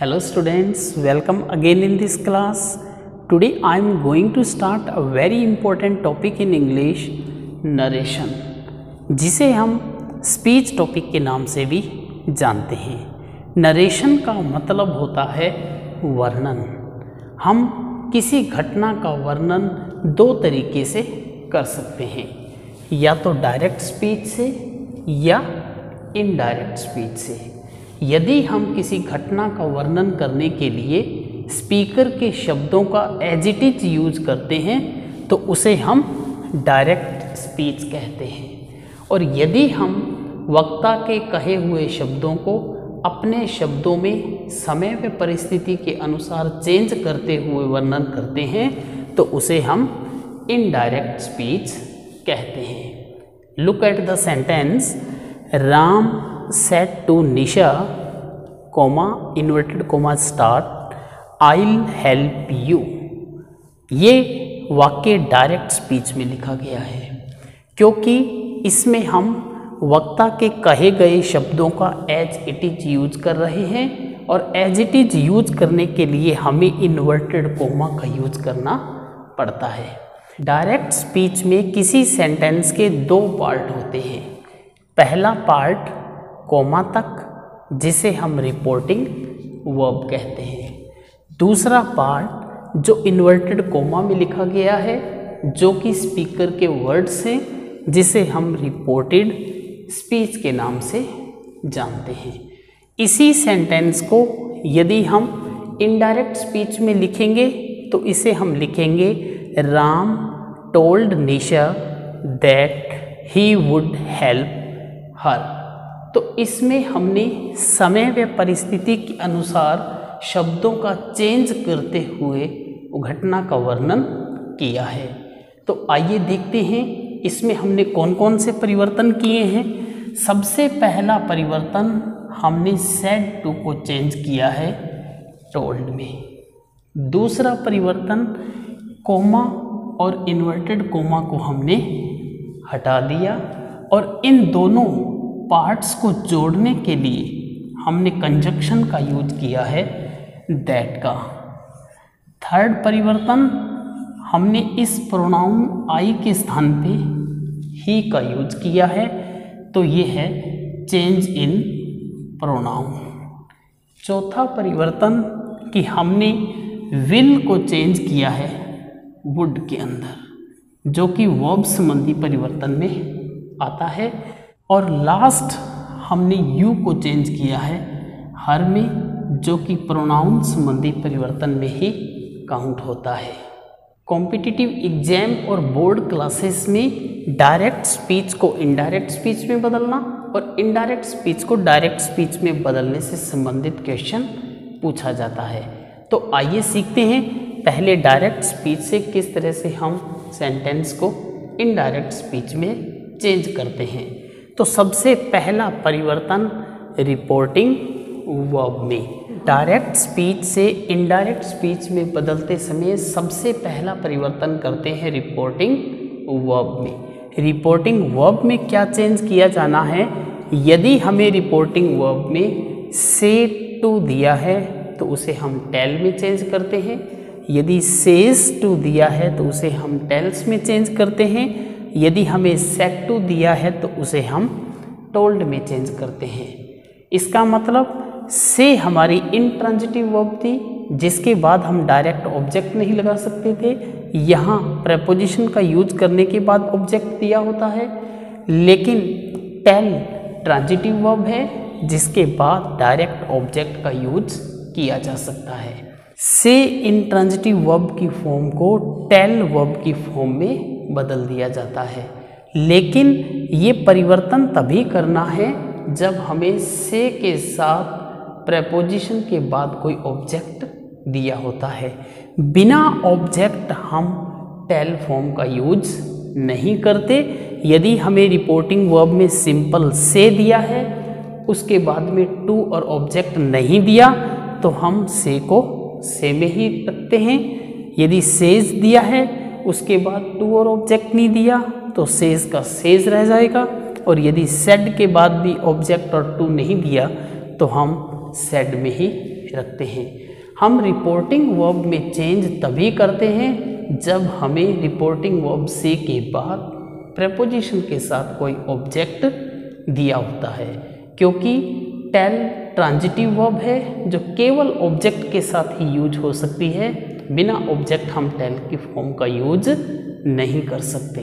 Hello students, welcome again in this class. Today I am going to start a very important topic in English, narration, जिसे हम speech topic के नाम से भी जानते हैं नरेशन का मतलब होता है वर्णन हम किसी घटना का वर्णन दो तरीके से कर सकते हैं या तो डायरेक्ट स्पीच से या इनडायरेक्ट स्पीच से यदि हम किसी घटना का वर्णन करने के लिए स्पीकर के शब्दों का एज इट इज़ यूज़ करते हैं तो उसे हम डायरेक्ट स्पीच कहते हैं। और यदि हम वक्ता के कहे हुए शब्दों को अपने शब्दों में समय व परिस्थिति के अनुसार चेंज करते हुए वर्णन करते हैं तो उसे हम इनडायरेक्ट स्पीच कहते हैं। Look at the sentence Ram said to Nisha comma inverted comma start I help you ये वाक्य डायरेक्ट स्पीच में लिखा गया है, क्योंकि इसमें हम वक्ता के कहे गए शब्दों का एज इट इज़ यूज़ कर रहे हैं और एज इट इज़ यूज़ करने के लिए हमें इन्वर्टेड कोमा का यूज़ करना पड़ता है। डायरेक्ट स्पीच में किसी सेंटेंस के दो पार्ट होते हैं। पहला पार्ट कोमा तक, जिसे हम रिपोर्टिंग वर्ब कहते हैं। दूसरा पार्ट जो इन्वर्टेड कोमा में लिखा गया है, जो कि स्पीकर के वर्ड्स हैं, जिसे हम रिपोर्टेड स्पीच के नाम से जानते हैं। इसी सेंटेंस को यदि हम इनडायरेक्ट स्पीच में लिखेंगे तो इसे हम लिखेंगे Ram told Nisha that he would help her तो इसमें हमने समय व परिस्थिति के अनुसार शब्दों का चेंज करते हुए घटना का वर्णन किया है। तो आइए देखते हैं, इसमें हमने कौन कौन से परिवर्तन किए हैं। सबसे पहला परिवर्तन हमने सेड टू को चेंज किया है टोल्ड में। दूसरा परिवर्तन कोमा और इन्वर्टेड कोमा को हमने हटा दिया और इन दोनों पार्ट्स को जोड़ने के लिए हमने कंजक्शन का यूज़ किया है दैट का। थर्ड परिवर्तन, हमने इस प्रोनाउन आई के स्थान पे ही का यूज़ किया है तो ये है चेंज इन प्रोनाउन चौथा परिवर्तन कि हमने विल को चेंज किया है वुड के अंदर, जो कि वर्ब संबंधी परिवर्तन में आता है। और लास्ट हमने यू को चेंज किया है हर में, जो कि प्रोनाउन संबंधी परिवर्तन में ही काउंट होता है। कॉम्पिटिटिव एग्ज़ाम और बोर्ड क्लासेस में डायरेक्ट स्पीच को इनडायरेक्ट स्पीच में बदलना और इनडायरेक्ट स्पीच को डायरेक्ट स्पीच में बदलने से संबंधित क्वेश्चन पूछा जाता है। तो आइए सीखते हैं पहले डायरेक्ट स्पीच से किस तरह से हम सेंटेंस को इनडायरेक्ट स्पीच में चेंज करते हैं। तो सबसे पहला परिवर्तन रिपोर्टिंग वर्ब में। डायरेक्ट स्पीच से इनडायरेक्ट स्पीच में बदलते समय सबसे पहला परिवर्तन करते हैं रिपोर्टिंग वर्ब में। रिपोर्टिंग वर्ब में क्या चेंज किया जाना है? यदि हमें रिपोर्टिंग वर्ब में से टू दिया है तो उसे हम टेल में चेंज करते हैं। यदि सेज टू दिया है तो उसे हम टेल्स में चेंज करते हैं। यदि हमें सेट टू दिया है तो उसे हम टोल्ड में चेंज करते हैं। इसका मतलब से हमारी इंट्रांजिटिव वर्ब थी, जिसके बाद हम डायरेक्ट ऑब्जेक्ट नहीं लगा सकते थे। यहाँ प्रपोजिशन का यूज़ करने के बाद ऑब्जेक्ट दिया होता है। लेकिन टेल ट्रांजिटिव वर्ब है, जिसके बाद डायरेक्ट ऑब्जेक्ट का यूज़ किया जा सकता है। से इंट्रांजिटिव वर्ब की फॉर्म को टेल वर्ब की फॉर्म में बदल दिया जाता है। लेकिन ये परिवर्तन तभी करना है जब हमें से के साथ प्रपोजिशन के बाद कोई ऑब्जेक्ट दिया होता है। बिना ऑब्जेक्ट हम टेल फॉर्म का यूज़ नहीं करते। यदि हमें रिपोर्टिंग वर्ब में सिंपल से दिया है, उसके बाद में टू और ऑब्जेक्ट नहीं दिया तो हम से को से में ही रखते हैं। यदि सेज दिया है उसके बाद टू और ऑब्जेक्ट नहीं दिया तो सेज का सेज रह जाएगा। और यदि सेड के बाद भी ऑब्जेक्ट और टू नहीं दिया तो हम सेड में ही रखते हैं। हम रिपोर्टिंग वर्ब में चेंज तभी करते हैं, जब हमें रिपोर्टिंग वर्ब से के बाद प्रपोजिशन के साथ कोई ऑब्जेक्ट दिया होता है। क्योंकि टेल ट्रांजिटिव वर्ब है, जो केवल ऑब्जेक्ट के साथ ही यूज़ हो सकती है। बिना ऑब्जेक्ट हम टेल की फॉर्म का यूज़ नहीं कर सकते।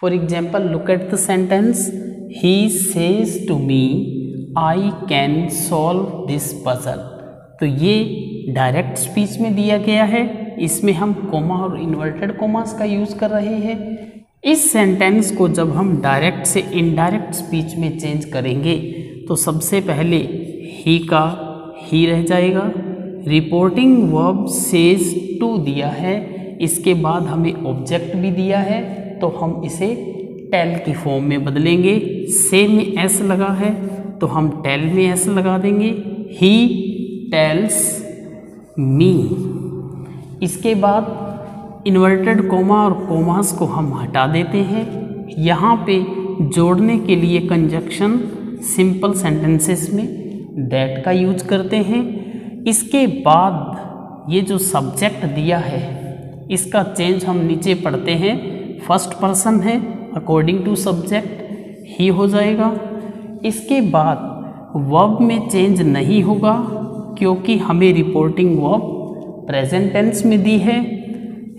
For example look at the sentence he says to me I can solve this puzzle तो ये डायरेक्ट स्पीच में दिया गया है। इसमें हम कोमा और इन्वर्टेड कोमास का यूज़ कर रहे हैं। इस सेंटेंस को जब हम डायरेक्ट से इनडायरेक्ट स्पीच में चेंज करेंगे तो सबसे पहले ही का ही रह जाएगा। रिपोर्टिंग वर्ब सेज टू दिया है, इसके बाद हमें ऑब्जेक्ट भी दिया है तो हम इसे टेल की फॉर्म में बदलेंगे। से में एस लगा है तो हम टेल में एस लगा देंगे। ही टेल्स मी इसके बाद इन्वर्टेड कोमा और कोमास को हम हटा देते हैं। यहाँ पे जोड़ने के लिए कंजक्शन सिंपल सेंटेंसेस में दैट का यूज़ करते हैं। इसके बाद ये जो सब्जेक्ट दिया है, इसका चेंज हम नीचे पढ़ते हैं। फ़र्स्ट पर्सन है अकॉर्डिंग टू सब्जेक्ट ही हो जाएगा। इसके बाद वर्ब में चेंज नहीं होगा, क्योंकि हमें रिपोर्टिंग वर्ब प्रेजेंट टेंस में दी है।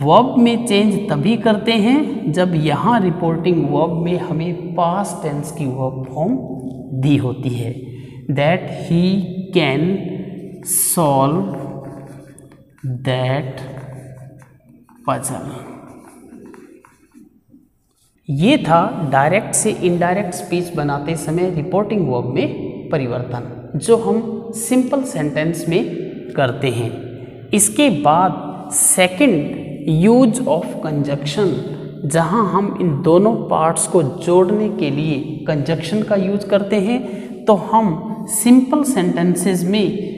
वर्ब में चेंज तभी करते हैं, जब यहाँ रिपोर्टिंग वर्ब में हमें पास टेंस की वर्ब फॉर्म दी होती है। That he can solve that puzzle ये था डायरेक्ट से इनडायरेक्ट स्पीच बनाते समय रिपोर्टिंग वर्ब में परिवर्तन, जो हम सिंपल सेंटेंस में करते हैं। इसके बाद सेकंड यूज़ ऑफ़ कंजक्शन जहाँ हम इन दोनों पार्ट्स को जोड़ने के लिए कंजक्शन का यूज़ करते हैं तो हम सिंपल सेंटेंसेस में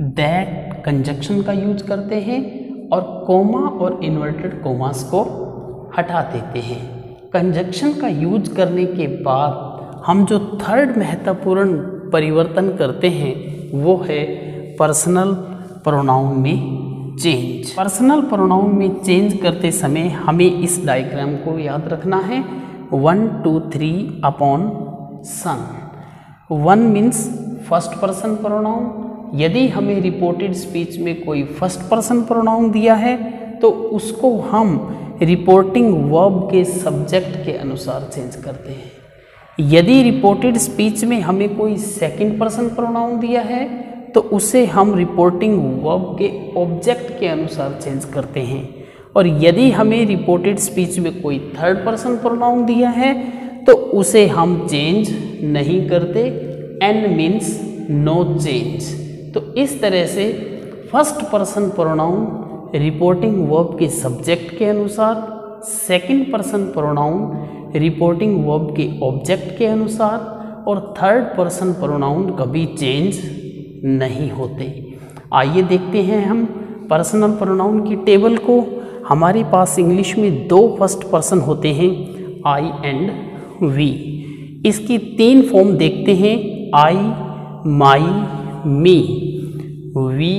दैट कंजक्शन का यूज़ करते हैं और कोमा और इन्वर्टेड कोमास को हटा देते हैं। कंजक्शन का यूज़ करने के बाद हम जो थर्ड महत्वपूर्ण परिवर्तन करते हैं, वो है पर्सनल प्रोनाउन में चेंज। पर्सनल प्रोनाउन में चेंज करते समय हमें इस डायग्राम को याद रखना है। One, two, three upon son. One means first person pronoun यदि हमें रिपोर्टेड स्पीच में कोई फ़र्स्ट पर्सन प्रोनाउन दिया है तो उसको हम रिपोर्टिंग वर्ब के सब्जेक्ट के अनुसार चेंज करते हैं। यदि रिपोर्टेड स्पीच में हमें कोई सेकंड पर्सन प्रोनाउन दिया है तो उसे हम रिपोर्टिंग वर्ब के ऑब्जेक्ट के अनुसार चेंज करते हैं। और यदि हमें रिपोर्टेड स्पीच में कोई थर्ड पर्सन प्रोनाउन दिया है तो उसे हम चेंज नहीं करते। एन मीन्स नो चेंज तो इस तरह से first person pronoun reporting verb के सब्जेक्ट के अनुसार second person pronoun reporting verb के ऑब्जेक्ट के अनुसार और थर्ड पर्सन प्रोनाउन कभी चेंज नहीं होते। आइए देखते हैं हम पर्सनल प्रोनाउन की टेबल को। हमारे पास इंग्लिश में दो फ़र्स्ट पर्सन होते हैं आई एंड वी इसकी तीन फॉर्म देखते हैं आई माई मी वी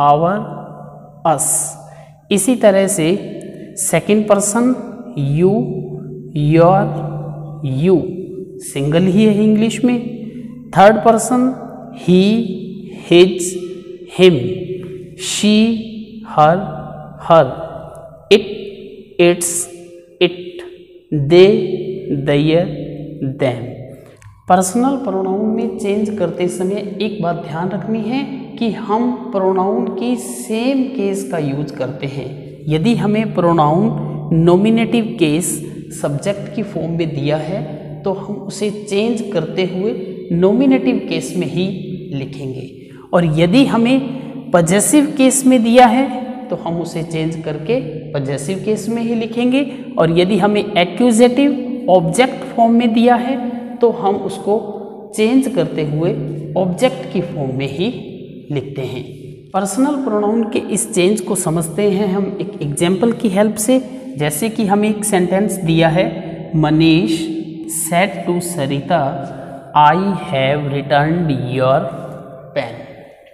आवर अस इसी तरह से second person you your you single ही है इंग्लिश में. Third person he his him she her her it its it they them personal pronoun में चेंज करते समय एक बात ध्यान रखनी है कि हम प्रोनाउन की सेम केस का यूज़ करते हैं। यदि हमें प्रोनाउन नोमिनेटिव केस सब्जेक्ट की फॉर्म में दिया है तो हम उसे चेंज करते हुए नोमिनेटिव केस में ही लिखेंगे। और यदि हमें पजेसिव केस में दिया है तो हम उसे चेंज करके पजेसिव केस में ही लिखेंगे। और यदि हमें एक्यूजेटिव ऑब्जेक्ट फॉर्म में दिया है तो हम उसको चेंज करते हुए ऑब्जेक्ट की फॉर्म में ही लिखते हैं। पर्सनल प्रोनाउन के इस चेंज को समझते हैं हम एक एग्ज़ाम्पल की हेल्प से। जैसे कि हमें एक सेंटेंस दिया है, Manish said to Sarita I have return your pen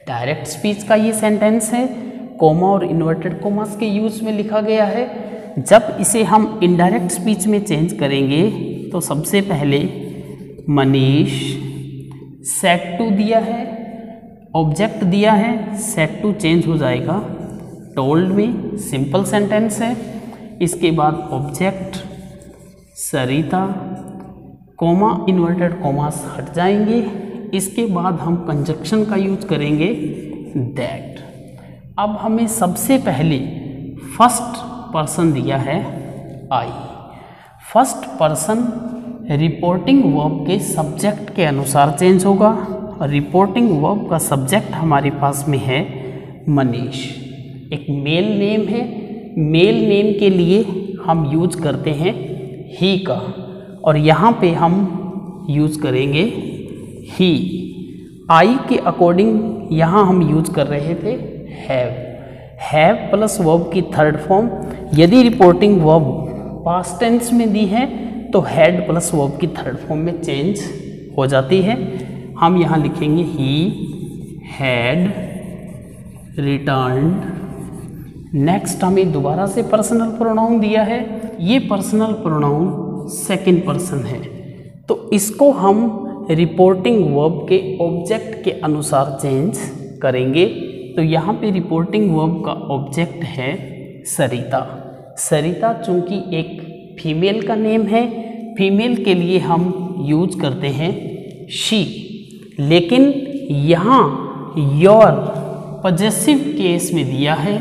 direct speech का ये सेंटेंस है कोमा और इन्वर्टेड कोमास के यूज़ में लिखा गया है। जब इसे हम इनडायरेक्ट स्पीच में चेंज करेंगे तो सबसे पहले मनीष सेट टू दिया है ऑब्जेक्ट दिया है सेट टू चेंज हो जाएगा। टोल्ड में सिंपल सेंटेंस है। इसके बाद object Sarita comma inverted commas हट जाएँगे। इसके बाद हम कंजक्शन का यूज़ करेंगे। दैट अब हमें सबसे पहले फ़र्स्ट पर्सन दिया है I first person reporting verb के सब्जेक्ट के अनुसार चेंज होगा। और रिपोर्टिंग वर्ब का सब्जेक्ट हमारे पास में है मनीष। एक मेल नेम है। मेल नेम के लिए हम यूज़ करते हैं ही का। और यहाँ पे हम यूज़ करेंगे ही आई के अकॉर्डिंग यहाँ हम यूज़ कर रहे थे हैव हैव प्लस वर्ब की थर्ड फॉर्म यदि रिपोर्टिंग वर्ब पास्ट टेंस में दी है तो हैड प्लस वर्ब की थर्ड फॉर्म में चेंज हो जाती है। हम यहाँ लिखेंगे ही हैड रिटर्न नेक्स्ट हमें दोबारा से पर्सनल प्रोनाउन दिया है। ये पर्सनल प्रोनाउन सेकंड पर्सन है। तो इसको हम रिपोर्टिंग वर्ब के ऑब्जेक्ट के अनुसार चेंज करेंगे। तो यहाँ पे रिपोर्टिंग वर्ब का ऑब्जेक्ट है सरिता। सरिता चूँकि एक फीमेल का नेम है फीमेल के लिए हम यूज़ करते हैं शी लेकिन यहाँ योर पजेसिव केस में दिया है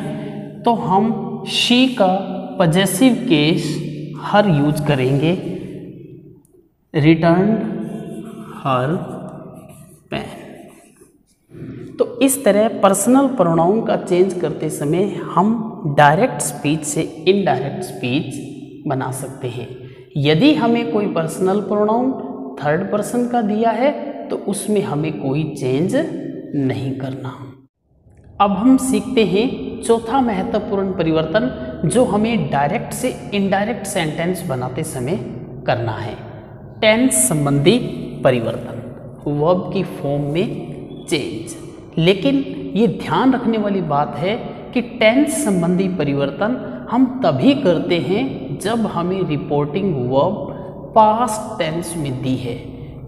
तो हम शी का पजेसिव केस हर यूज़ करेंगे। रिटर्न हर पेन तो इस तरह पर्सनल प्रोनाउन का चेंज करते समय हम डायरेक्ट स्पीच से इनडायरेक्ट स्पीच बना सकते हैं। यदि हमें कोई पर्सनल प्रोनाउन थर्ड पर्सन का दिया है तो उसमें हमें कोई चेंज नहीं करना। अब हम सीखते हैं चौथा महत्वपूर्ण परिवर्तन, जो हमें डायरेक्ट से इनडायरेक्ट सेंटेंस बनाते समय करना है। टेंस संबंधी परिवर्तन वर्ब की फॉर्म में चेंज लेकिन ये ध्यान रखने वाली बात है कि टेंस संबंधी परिवर्तन हम तभी करते हैं जब हमें रिपोर्टिंग वर्ब पास्ट टेंस में दी है,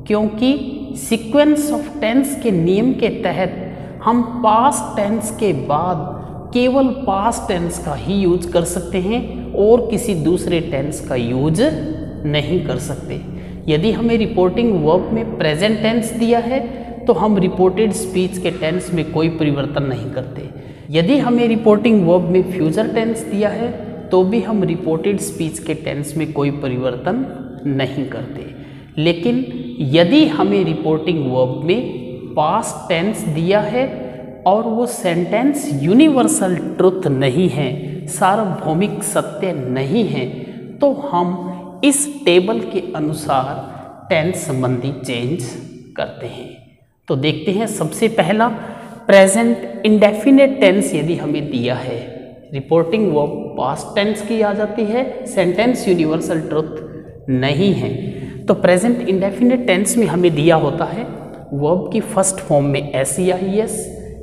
क्योंकि सीक्वेंस ऑफ़ टेंस के नियम के तहत हम पास्ट टेंस के बाद केवल पास्ट टेंस का ही यूज़ कर सकते हैं और किसी दूसरे टेंस का यूज़ नहीं कर सकते। यदि हमें रिपोर्टिंग वर्ब में प्रेजेंट टेंस दिया है तो हम रिपोर्टेड स्पीच के टेंस में कोई परिवर्तन नहीं करते। यदि हमें रिपोर्टिंग वर्ब में फ्यूचर टेंस दिया है तो भी हम रिपोर्टेड स्पीच के टेंस में कोई परिवर्तन नहीं करते। लेकिन यदि हमें रिपोर्टिंग वर्ब में पास्ट टेंस दिया है और वो सेंटेंस यूनिवर्सल ट्रुथ नहीं है, सार्वभौमिक सत्य नहीं है तो हम इस टेबल के अनुसार टेंस संबंधी चेंज करते हैं। तो देखते हैं सबसे पहला प्रेजेंट इंडेफिनेट टेंस यदि हमें दिया है रिपोर्टिंग वो पास्ट टेंस की आ जाती है सेंटेंस यूनिवर्सल ट्रुथ नहीं है। तो प्रेजेंट इंडेफिनेट टेंस में हमें दिया होता है वर्ब की फ़र्स्ट फॉर्म में एस या एस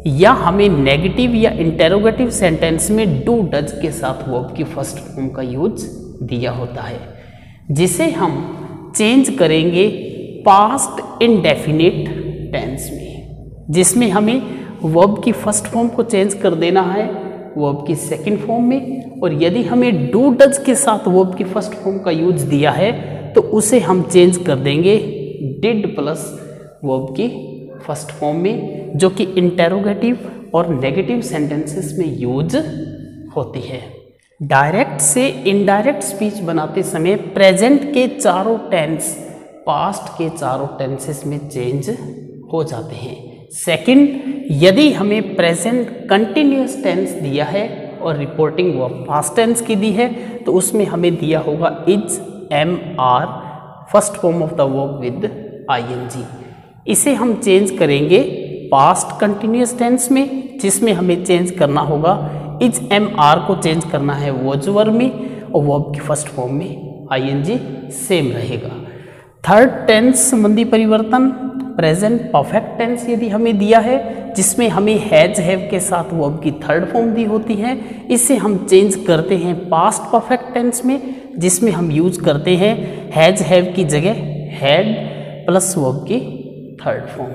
या हमें नेगेटिव या इंटेरोगेटिव सेंटेंस में डू डज के साथ वर्ब की फ़र्स्ट फॉर्म का यूज़ दिया होता है, जिसे हम चेंज करेंगे पास्ट इनडेफिनेट टेंस में, जिसमें हमें वर्ब की फ़र्स्ट फॉर्म को चेंज कर देना है वर्ब की सेकंड फॉर्म में, और यदि हमें डू डज के साथ वर्ब की फ़र्स्ट फॉर्म का यूज़ दिया है तो उसे हम चेंज कर देंगे डिड प्लस वर्ब की फ़र्स्ट फॉर्म में, जो कि इंटेरोगेटिव और नेगेटिव सेंटेंसेस में यूज़ होती है। डायरेक्ट से इनडायरेक्ट स्पीच बनाते समय प्रेजेंट के चारों टेंस पास्ट के चारों टेंसेस में चेंज हो जाते हैं। सेकंड, यदि हमें प्रेजेंट कंटिन्यूस टेंस दिया है और रिपोर्टिंग वो पास्ट टेंस की दी है तो उसमें हमें दिया होगा is, am, are, first form of the verb with I N G. इसे हम चेंज करेंगे पास्ट कंटिन्यूस टेंस में, जिसमें हमें चेंज करना होगा इज़, एम, आर को चेंज करना है वॉज़ वर्ब में और वर्ब की फ़र्स्ट फॉर्म में आई एन जी सेम रहेगा। थर्ड टेंस संबंधी परिवर्तन प्रेजेंट परफेक्ट टेंस यदि हमें दिया है, जिसमें हमें हैज़ हैव के साथ वर्ब की थर्ड फॉर्म दी होती है, इसे हम चेंज करते हैं पास्ट परफेक्ट टेंस में, जिसमें हम यूज़ करते हैं हैज़ हैव की जगह हैड प्लस वर्ब की थर्ड फॉर्म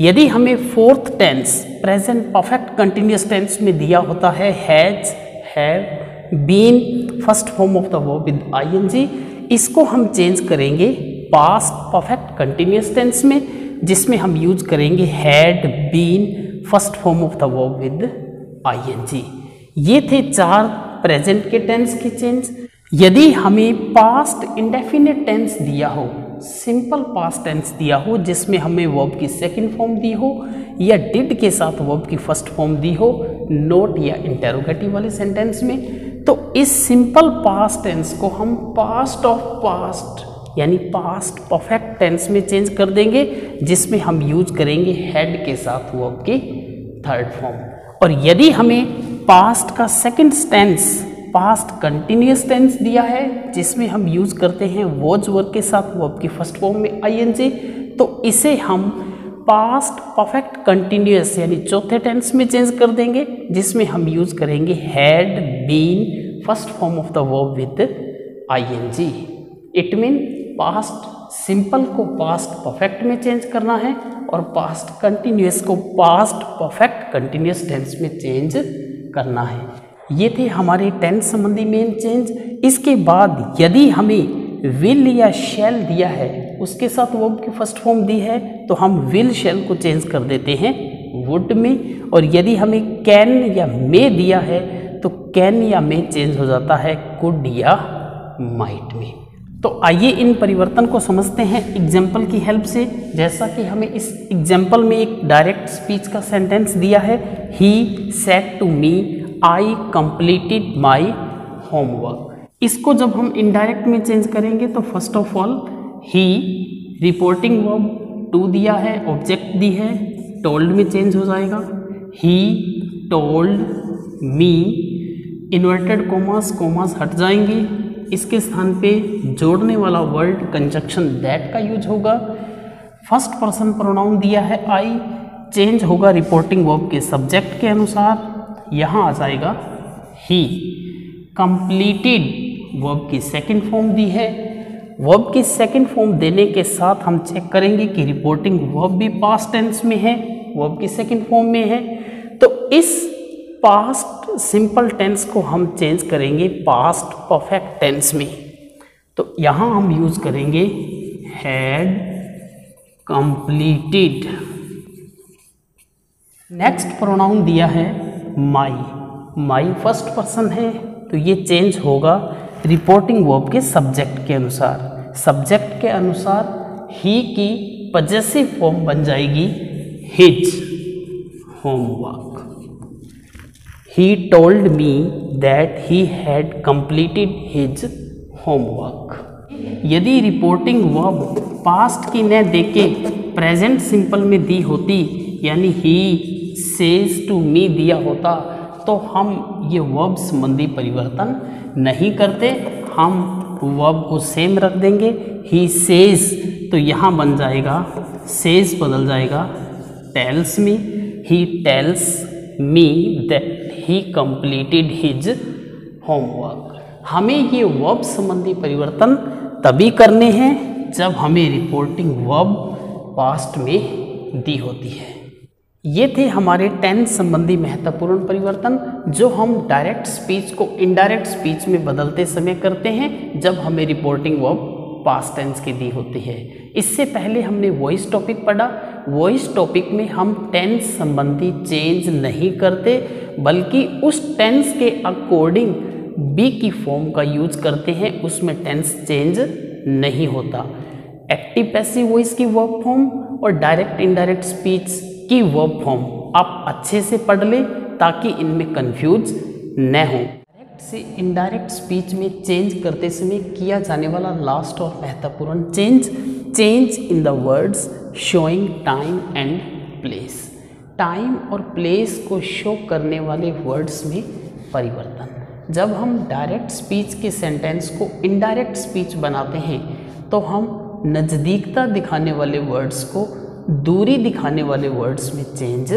यदि हमें fourth tense present perfect continuous tense में दिया होता है has have been first form of the verb with ING इसको हम चेंज करेंगे पास्ट परफेक्ट कंटिन्यूस टेंस में, जिसमें हम यूज़ करेंगे had been first form of the verb with ING ये थे चार प्रेजेंट के टेंस के चेंज यदि हमें पास्ट इंडेफिनेट टेंस दिया हो सिंपल पास्ट टेंस दिया हो, जिसमें हमें वर्ब की सेकंड फॉर्म दी हो, या डिड के साथ वर्ब की फ़र्स्ट फॉर्म दी हो नोट या इंटेरोगेटिव वाले सेंटेंस में तो इस सिंपल पास्ट टेंस को हम पास्ट ऑफ़ पास्ट यानी पास्ट परफेक्ट टेंस में चेंज कर देंगे, जिसमें हम यूज़ करेंगे हेड के साथ वर्ब की थर्ड फॉर्म और यदि हमें पास्ट का second tense past continuous tense दिया है, जिसमें हम यूज़ करते हैं वॉज़ वर्क के साथ वर्ब की फ़र्स्ट फॉर्म में आईएनजी तो इसे हम पास्ट परफेक्ट कंटिन्यूस यानी चौथे टेंस में चेंज कर देंगे, जिसमें हम यूज़ करेंगे had been first form of the verb with I N G it mean past simple को पास्ट परफेक्ट में चेंज करना है और पास्ट कंटिन्यूस को पास्ट परफेक्ट कंटिन्यूस टेंस में चेंज करना है। ये थे हमारे टेंस संबंधी मेन चेंज इसके बाद यदि हमें विल या शेल दिया है, उसके साथ वर्ब की फ़र्स्ट फॉर्म दी है तो हम विल शेल को चेंज कर देते हैं वुड में। और यदि हमें कैन या मे दिया है तो कैन या मे चेंज हो जाता है कुड या माइट में। तो आइए इन परिवर्तन को समझते हैं एग्ज़ाम्पल की हेल्प से। जैसा कि हमें इस एग्ज़ाम्पल में एक डायरेक्ट स्पीच का सेंटेंस दिया है he said to me I completed my homework इसको जब हम इनडायरेक्ट में चेंज करेंगे तो first of all he reporting verb to दिया है ऑब्जेक्ट दी है टोल्ड में चेंज हो जाएगा। He told me inverted commas commas हट जाएँगे। इसके स्थान पे जोड़ने वाला वर्ड कंजक्शन दैट का यूज़ होगा। फ़र्स्ट पर्सन प्रोनाउन दिया है आई चेंज होगा रिपोर्टिंग वर्ब के सब्जेक्ट के अनुसार। यहाँ आ जाएगा ही कंप्लीटेड वर्ब की सेकंड फॉर्म दी है। वर्ब की सेकंड फॉर्म देने के साथ हम चेक करेंगे कि रिपोर्टिंग वर्ब भी पास्ट टेंस में है वर्ब की सेकंड फॉर्म में है। तो इस पास्ट सिंपल टेंस को हम चेंज करेंगे पास्ट परफेक्ट टेंस में। तो यहाँ हम यूज़ करेंगे हैड कंप्लीटेड नेक्स्ट प्रोनाउन दिया है माई माई फ़र्स्ट पर्सन है तो ये चेंज होगा रिपोर्टिंग वर्ब के सब्जेक्ट के अनुसार। सब्जेक्ट के अनुसार ही की पजेसिव फॉर्म बन जाएगी his homework he told me that he had completed his homework. यदि रिपोर्टिंग वर्ब पास्ट की न देके प्रेजेंट सिंपल में दी होती, यानी ही सेज टू मी दिया होता तो हम ये वर्ब संबंधी परिवर्तन नहीं करते, हम वर्ब को सेम रख देंगे ही सेज तो यहाँ बन जाएगा सेज बदल जाएगा tells me he tells me that he completed his homework हमें ये वर्ब संबंधी परिवर्तन तभी करने हैं जब हमें रिपोर्टिंग वर्ब पास्ट में दी होती है। ये थे हमारे टेंस संबंधी महत्वपूर्ण परिवर्तन जो हम डायरेक्ट स्पीच को इनडायरेक्ट स्पीच में बदलते समय करते हैं जब हमें रिपोर्टिंग वर्ब पास्ट टेंस की दी होती है। इससे पहले हमने वॉइस टॉपिक पढ़ा वॉइस टॉपिक में हम टेंस संबंधी चेंज नहीं करते, बल्कि उस टेंस के अकॉर्डिंग बी की फॉर्म का यूज़ करते हैं, उसमें टेंस चेंज नहीं होता। एक्टिव पैसिव वॉइस की वर्ब फॉर्म और डायरेक्ट इनडायरेक्ट स्पीच की वर्ब फॉर्म आप अच्छे से पढ़ लें ताकि इनमें कंफ्यूज न हो। डायरेक्ट से इनडायरेक्ट स्पीच में चेंज करते समय किया जाने वाला लास्ट और महत्वपूर्ण change change in the words showing time and place time और प्लेस को शो करने वाले वर्ड्स में परिवर्तन। जब हम डायरेक्ट स्पीच के सेंटेंस को इनडायरेक्ट स्पीच बनाते हैं तो हम नज़दीकता दिखाने वाले वर्ड्स को दूरी दिखाने वाले वर्ड्स में चेंज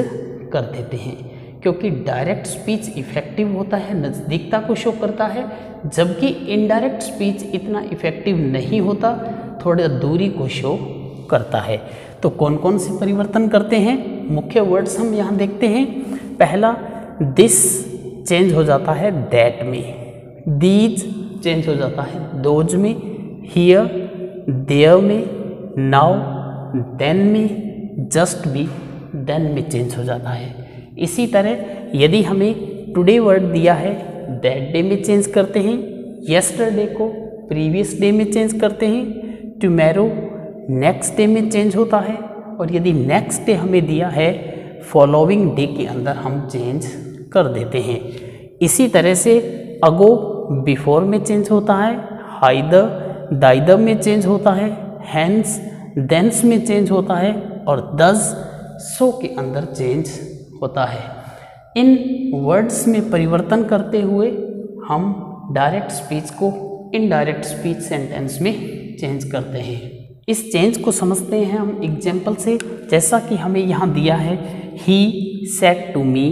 कर देते हैं। क्योंकि डायरेक्ट स्पीच इफ़ेक्टिव होता है, नज़दीकता को शो करता है। जबकि इनडायरेक्ट स्पीच इतना इफ़ेक्टिव नहीं होता, थोड़ा दूरी को शो करता है। तो कौन कौन से परिवर्तन करते हैं? मुख्य वर्ड्स हम यहाँ देखते हैं। पहला दिस चेंज हो जाता है दैट में। दीज चेंज हो जाता है दोज में। हियर देयर में। नाउ देन में। जस्ट भी देन में चेंज हो जाता है। इसी तरह, यदि हमें टुडे वर्ड दिया है दैट डे में चेंज करते हैं। येस्टरडे को प्रीवियस डे में चेंज करते हैं। टुमेरो नेक्स्ट डे में चेंज होता है और यदि नेक्स्ट डे हमें दिया है फॉलोइंग डे के अंदर हम चेंज कर देते हैं। इसी तरह से अगो बिफोर में चेंज होता है हाइदर दाइदर में चेंज होता है हैंस देंस में चेंज होता है और दस सो के अंदर चेंज होता है। इन वर्ड्स में परिवर्तन करते हुए हम डायरेक्ट स्पीच को इनडायरेक्ट स्पीच सेंटेंस में चेंज करते हैं। इस चेंज को समझते हैं हम एग्ज़ाम्पल से, जैसा कि हमें यहाँ दिया है he said to me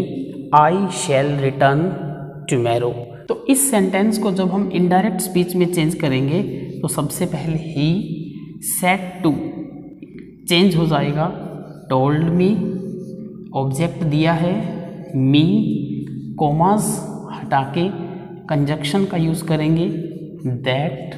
I shall return tomorrow तो इस सेंटेंस को जब हम इनडायरेक्ट स्पीच में चेंज करेंगे तो सबसे पहले ही सेट टू चेंज हो जाएगा। टोल्ड मी ऑब्जेक्ट दिया है मी कोमास हटा के कंजक्शन का यूज़ करेंगे। दैट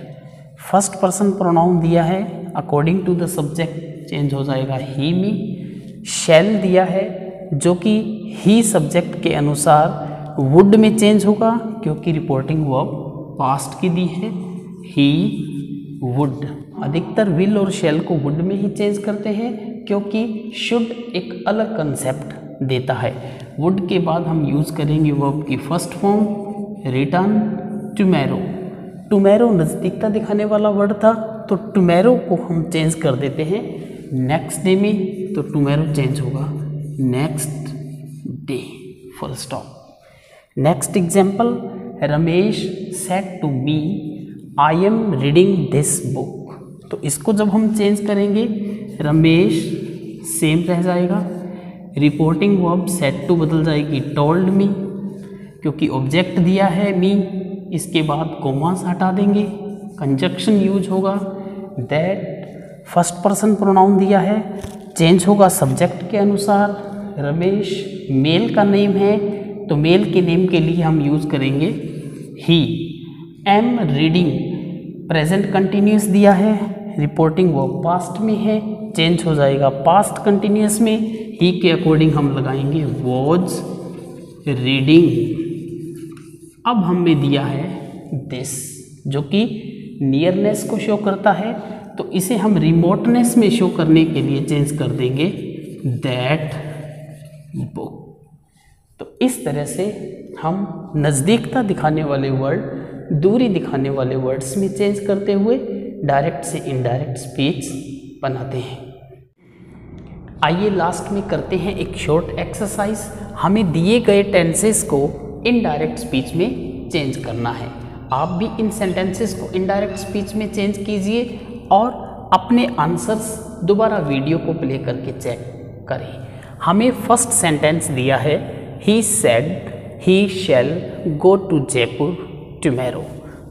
फ़र्स्ट पर्सन प्रोनाउन दिया है according to the subject change हो जाएगा. ही मी शेल दिया है, जो कि ही सब्जेक्ट के अनुसार वुड में चेंज होगा, क्योंकि रिपोर्टिंग वर्ब पास्ट की दी है. ही वुड अधिकतर विल और शेल को वुड में ही चेंज करते हैं, क्योंकि शुड एक अलग कंसेप्ट देता है. वुड के बाद हम यूज़ करेंगे वर्ब की first form return tomorrow tomorrow नज़दीकता दिखाने वाला वर्ड था. तो टुमेरो को हम चेंज कर देते हैं। नेक्स्ट डे में तो टुमेरो चेंज होगा। Next day, full stop. Next example Ramesh said to me I am reading this book तो इसको जब हम चेंज करेंगे, रमेश सेम रह जाएगा। रिपोर्टिंग वर्ब सेट टू बदल जाएगी टोल्ड मी क्योंकि ऑब्जेक्ट दिया है मी इसके बाद कोमास हटा देंगे। कंजक्शन यूज़ होगा। दैट फ़र्स्ट पर्सन प्रोनाउन दिया है चेंज होगा सब्जेक्ट के अनुसार, रमेश मेल का नेम है तो मेल के नेम के लिए हम यूज़ करेंगे he am reading present continuous दिया है रिपोर्टिंग वो पास्ट में है चेंज हो जाएगा पास्ट कंटिन्यूस में ही के अकॉर्डिंग हम लगाएँगे वॉज़ रीडिंग अब हमें दिया है दिस जो कि नियरनेस को शो करता है तो इसे हम रिमोटनेस में शो करने के लिए चेंज कर देंगे दैट बुक तो इस तरह से हम नज़दीकता दिखाने वाले वर्ड दूरी दिखाने वाले वर्ड्स में चेंज करते हुए डायरेक्ट से इनडायरेक्ट स्पीच बनाते हैं. आइए लास्ट में करते हैं एक शॉर्ट एक्सरसाइज हमें दिए गए टेंसेस को इनडायरेक्ट स्पीच में चेंज करना है. आप भी इन सेंटेंसेस को इनडायरेक्ट स्पीच में चेंज कीजिए और अपने आंसर्स दोबारा वीडियो को प्ले करके चेक करें। हमें फ़र्स्ट सेंटेंस दिया है he said he shall go to Jaipur tomorrow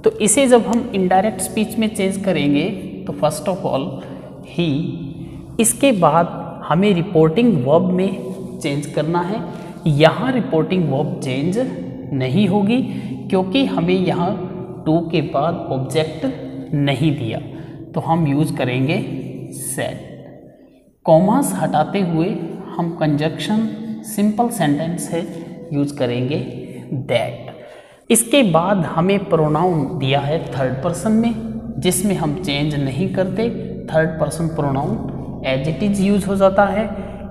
तो इसे जब हम इनडायरेक्ट स्पीच में चेंज करेंगे तो फ़र्स्ट ऑफ़ ऑल ही इसके बाद हमें रिपोर्टिंग वर्ब में चेंज करना है। यहाँ रिपोर्टिंग वर्ब चेंज नहीं होगी, क्योंकि हमें यहाँ टू के बाद ऑब्जेक्ट नहीं दिया तो हम यूज़ करेंगे सेट कॉमर्स हटाते हुए हम कंजक्शन सिंपल सेंटेंस है यूज़ करेंगे दैट इसके बाद हमें प्रोनाउन दिया है थर्ड पर्सन में, जिसमें हम चेंज नहीं करते third person pronoun as it is use हो जाता है.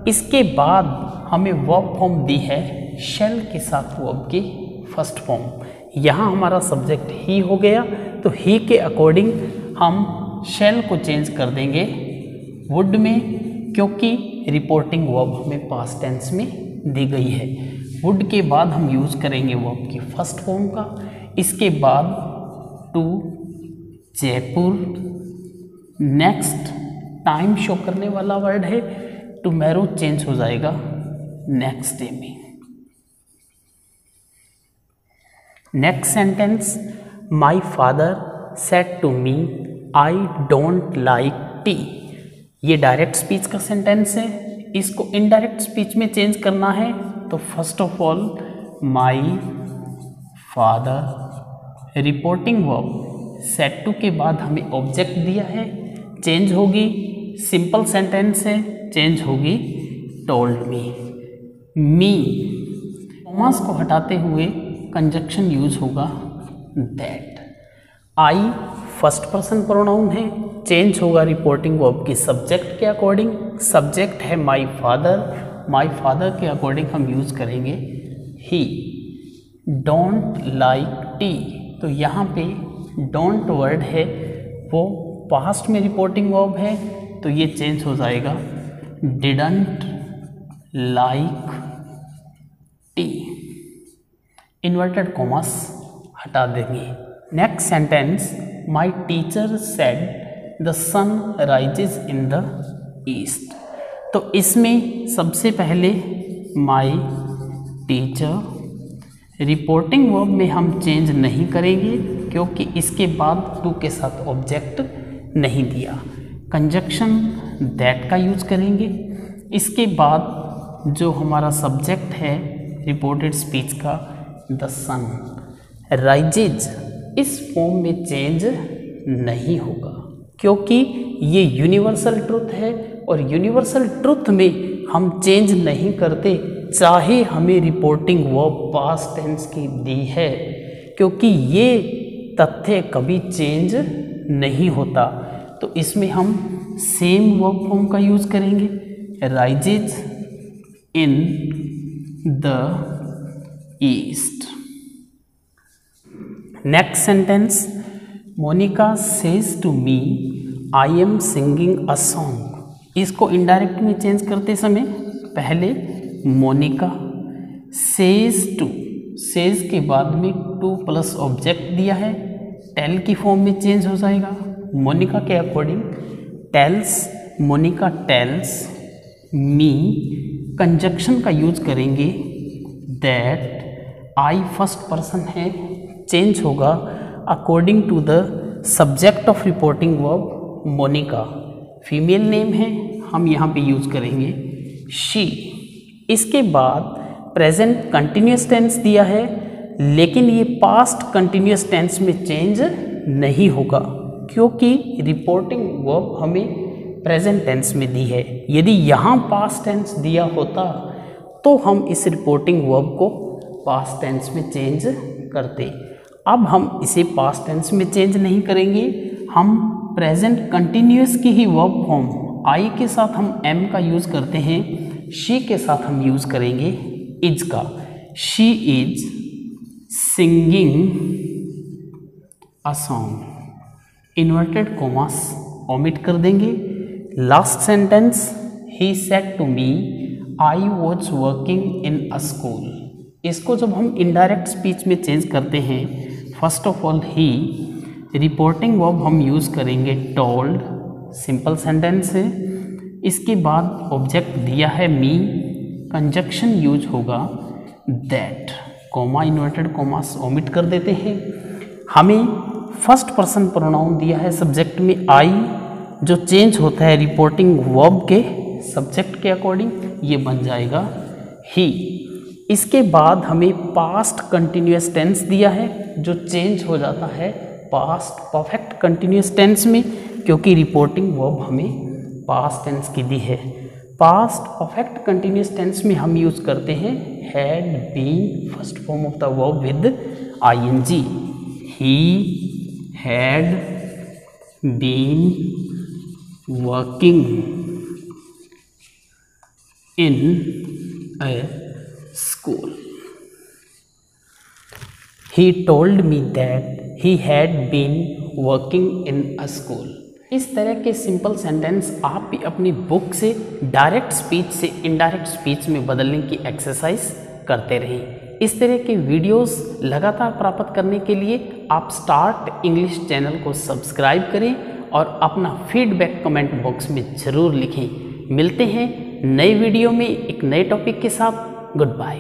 इसके बाद हमें वर्ब फॉर्म दी है शेल के साथ वर्ब की फ़र्स्ट फॉर्म यहाँ हमारा सब्जेक्ट ही हो गया तो ही के अकॉर्डिंग हम शेल को चेंज कर देंगे वुड में, क्योंकि रिपोर्टिंग वर्ब हमें पास्ट टेंस में दी गई है। वुड के बाद हम यूज़ करेंगे वर्ब की फ़र्स्ट फॉर्म का, इसके बाद to Jaipur next time show करने वाला वर्ड है टू टुमेरो चेंज हो जाएगा नेक्स्ट डे में। Next sentence my father said to me I don't like tea ये डायरेक्ट स्पीच का सेंटेंस है। इसको इनडायरेक्ट स्पीच में चेंज करना है। तो first of all my father reporting verb said to के बाद हमें ऑब्जेक्ट दिया है। चेंज होगी। सिंपल सेंटेंस है। चेंज होगी। टोल्ड मी मी कॉमर्स को हटाते हुए कंजक्शन यूज़ होगा that I first person pronoun है चेंज होगा रिपोर्टिंग वर्ब की सब्जेक्ट के अकॉर्डिंग सब्जेक्ट है माय फादर माय फादर के अकॉर्डिंग हम यूज़ करेंगे ही डोंट लाइक टी तो यहाँ पे डोंट वर्ड है, वो पास्ट में रिपोर्टिंग वर्ब है तो ये चेंज हो जाएगा. Didn't like tea inverted commas हटा देंगे। Next sentence my teacher said the sun rises in the east तो इसमें सबसे पहले माई टीचर रिपोर्टिंग वर्ब में हम चेंज नहीं करेंगे, क्योंकि इसके बाद टू के साथ ऑब्जेक्ट नहीं दिया। कंजक्शन दैट का यूज़ करेंगे। इसके बाद जो हमारा सब्जेक्ट है रिपोर्टेड स्पीच का द सन। राइजेज, इस फॉर्म में चेंज नहीं होगा, क्योंकि ये यूनिवर्सल ट्रुथ है और यूनिवर्सल ट्रुथ में हम चेंज नहीं करते, चाहे हमें रिपोर्टिंग वो पास्ट टेंस की दी है, क्योंकि ये तथ्य कभी चेंज नहीं होता। तो इसमें हम सेम वर्ब फॉर्म का यूज़ करेंगे। Rises in the east next sentence Monika says to me I am singing a song इसको इनडायरेक्ट में चेंज करते समय पहले मोनिका सेज टू सेज के बाद में टू प्लस ऑब्जेक्ट दिया है। टेल की फॉर्म में चेंज हो जाएगा। मोनिका के according tells Monika tells me conjunction का यूज़ करेंगे दैट आई फ़र्स्ट पर्सन है चेंज होगा according to the subject of reporting verb Monika female name है, हम यहाँ पे यूज़ करेंगे. शी इसके बाद प्रेजेंट कंटिन्यूस टेंस दिया है, लेकिन ये पास्ट कंटिन्यूस टेंस में चेंज नहीं होगा, क्योंकि रिपोर्टिंग वर्ब हमें प्रेजेंट टेंस में दी है. यदि यहाँ पास्ट टेंस दिया होता तो हम इस रिपोर्टिंग वर्ब को पास्ट टेंस में चेंज करते। अब हम इसे पास्ट टेंस में चेंज नहीं करेंगे। हम प्रेजेंट कंटिन्यूस की ही वर्ब फॉर्म आई के साथ हम एम का यूज़ करते हैं। शी के साथ हम यूज़ करेंगे इज़ का। She is singing a song inverted commas omit कर देंगे। Last sentence he said to me I was working in a school इसको जब हम इनडायरेक्ट स्पीच में चेंज करते हैं first of all he reporting verb हम यूज़ करेंगे टोल्ड सिंपल सेंटेंस है इसके बाद ऑब्जेक्ट दिया है मी कंजक्शन यूज़ होगा that comma inverted commas omit कर देते हैं। हमें फ़र्स्ट पर्सन प्रोनाउन दिया है सब्जेक्ट में आई जो चेंज होता है रिपोर्टिंग वर्ब के सब्जेक्ट के अकॉर्डिंग ये बन जाएगा ही इसके बाद हमें पास्ट कंटिन्यूस टेंस दिया है, जो चेंज हो जाता है पास्ट परफेक्ट कंटिन्यूस टेंस में, क्योंकि रिपोर्टिंग वर्ब हमें पास्ट टेंस की दी है। पास्ट परफेक्ट कंटिन्यूस टेंस में हम यूज़ करते हैं had been first form of the verb with I N G he had been working in a school. He told me that he had been working in a school. इस तरह के simple sentence आप भी अपनी book से direct speech से indirect speech में बदलने की एक्सरसाइज करते रहें इस तरह के वीडियोस लगातार प्राप्त करने के लिए आप स्टार्ट इंग्लिश चैनल को सब्सक्राइब करें और अपना फीडबैक कमेंट बॉक्स में ज़रूर लिखें मिलते हैं नए वीडियो में एक नए टॉपिक के साथ गुड बाय